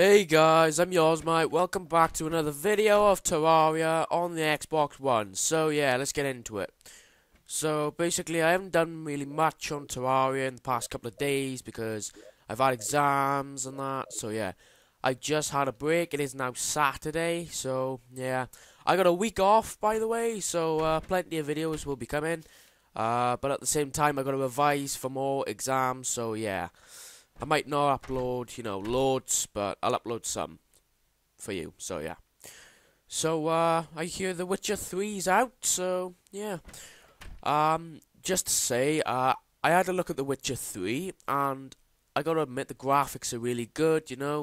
Hey guys, I'm yours mate. Welcome back to another video of Terraria on the Xbox One. So yeah, let's get into it. So basically I haven't done really much on Terraria in the past couple of days because I've had exams and that. So yeah, I just had a break. It is now Saturday. So yeah, I got a week off by the way. So uh, plenty of videos will be coming. Uh, but at the same time I got to revise for more exams. So yeah. I might not upload, you know, loads, but I'll upload some for you. So yeah. So uh, I hear The Witcher 3's out. So yeah. Um, just to say, uh, I had a look at The Witcher 3, and I gotta admit the graphics are really good. You know,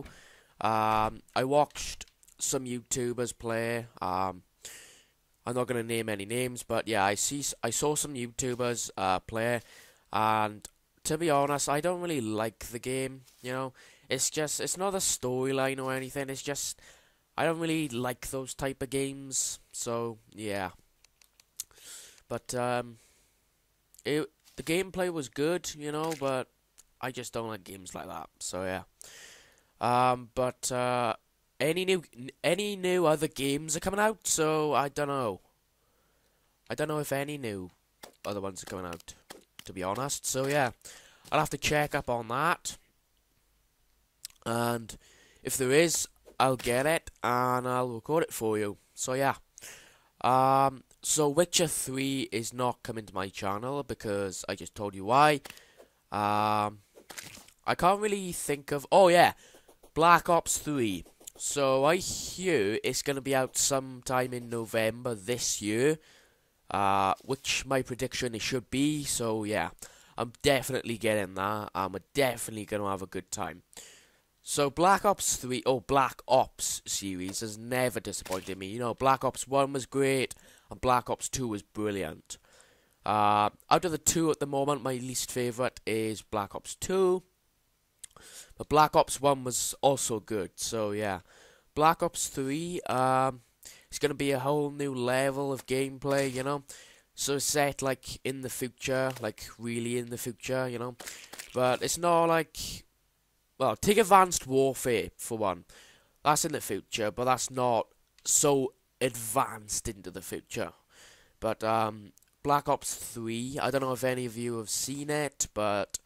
um, I watched some YouTubers play. Um, I'm not gonna name any names, but yeah, I see. I saw some YouTubers uh, play, and to be honest, I don't really like the game. You know, it's just it's not a storyline or anything. It's just I don't really like those type of games. So yeah, but um, it the gameplay was good, you know, but I just don't like games like that. So yeah, um, but uh, any new any new other games are coming out? So I don't know. I don't know if any new other ones are coming out to be honest. So yeah, I'll have to check up on that. And if there is, I'll get it and I'll record it for you. So yeah. Um so Witcher 3 is not coming to my channel because I just told you why. Um I can't really think of Oh yeah, Black Ops 3. So I hear it's going to be out sometime in November this year uh, which my prediction it should be. So yeah, I'm definitely getting that. I'm definitely gonna have a good time. So Black Ops 3, oh Black Ops series has never disappointed me. You know, Black Ops 1 was great, and Black Ops 2 was brilliant. Uh, out of the two at the moment, my least favourite is Black Ops 2. But Black Ops 1 was also good, so yeah. Black Ops 3, um, it's going to be a whole new level of gameplay, you know. So set like in the future, like really in the future, you know. But it's not like, well, take Advanced Warfare for one. That's in the future, but that's not so advanced into the future. But um, Black Ops 3, I don't know if any of you have seen it, but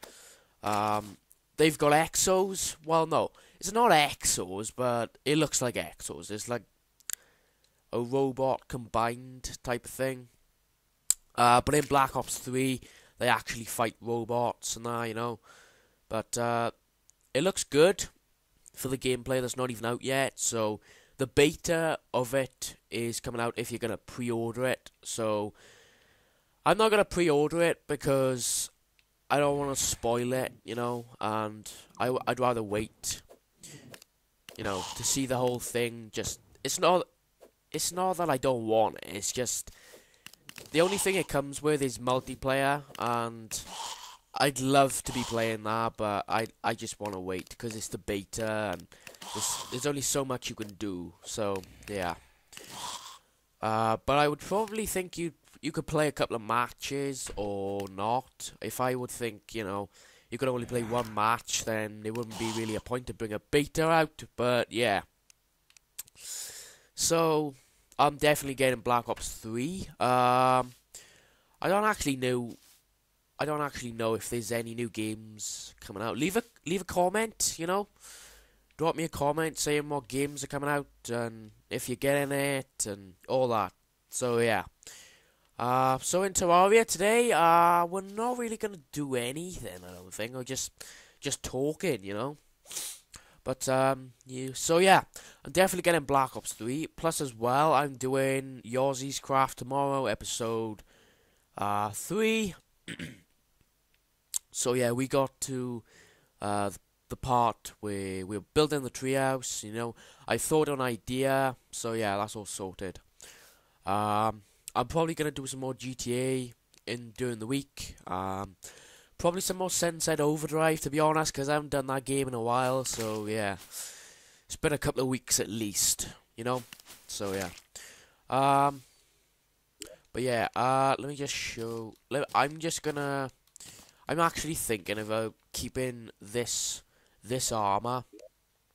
um, they've got exos. Well, no, it's not exos, but it looks like exos. It's like a robot combined type of thing. Uh, but in Black Ops 3, they actually fight robots and that, you know. But uh, it looks good for the gameplay that's not even out yet. So the beta of it is coming out if you're going to pre order it. So I'm not going to pre order it because I don't want to spoil it, you know. And I, I'd rather wait, you know, to see the whole thing. Just It's not it's not that I don't want it, it's just the only thing it comes with is multiplayer and I'd love to be playing that but I I just want to wait because it's the beta and there's, there's only so much you can do so yeah. Uh, but I would probably think you you could play a couple of matches or not. If I would think you know you could only play one match then it wouldn't be really a point to bring a beta out but yeah so I'm definitely getting Black Ops 3. Um, I don't actually know. I don't actually know if there's any new games coming out. Leave a leave a comment. You know, drop me a comment saying what games are coming out and if you're getting it and all that. So yeah. Uh, so in Terraria today, uh, we're not really gonna do anything. I don't think. We're just just talking. You know. But um, you so yeah, I'm definitely getting Black Ops 3. Plus as well, I'm doing Yozzie's Craft tomorrow, episode uh three. so yeah, we got to uh the part where we're building the treehouse. You know, I thought an idea, so yeah, that's all sorted. Um, I'm probably gonna do some more GTA in during the week. Um, Probably some more Sunset Overdrive, to be honest, because I haven't done that game in a while. So, yeah. It's been a couple of weeks at least, you know? So, yeah. Um, but, yeah, uh, let me just show... I'm just gonna... I'm actually thinking about keeping this this armor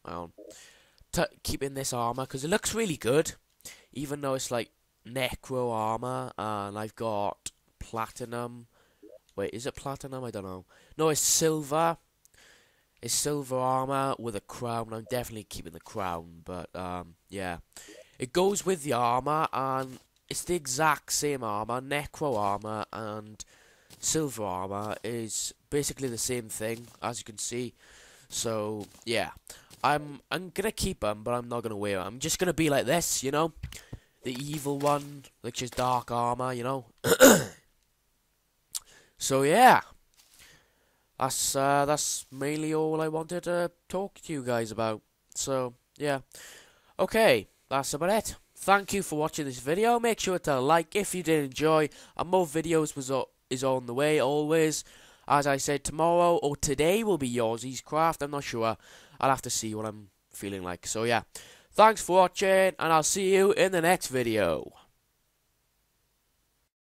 to keeping this armor because it looks really good, even though it's like necro armor and I've got platinum. Wait, is it platinum? I don't know. No, it's silver. It's silver armor with a crown. I'm definitely keeping the crown, but um, yeah, it goes with the armor and it's the exact same armor, necro armor and silver armor is basically the same thing as you can see. So yeah, I'm I'm gonna keep them, but I'm not gonna wear them. I'm just gonna be like this, you know, the evil one, which is dark armor, you know. so yeah, that's uh, that's mainly all I wanted to talk to you guys about. So yeah, okay, that's about it. Thank you for watching this video. Make sure to like if you did enjoy, and more videos was is on the way always. As I said, tomorrow or today will be Yozzie's craft. I'm not sure. I'll have to see what I'm feeling like. So yeah, thanks for watching, and I'll see you in the next video.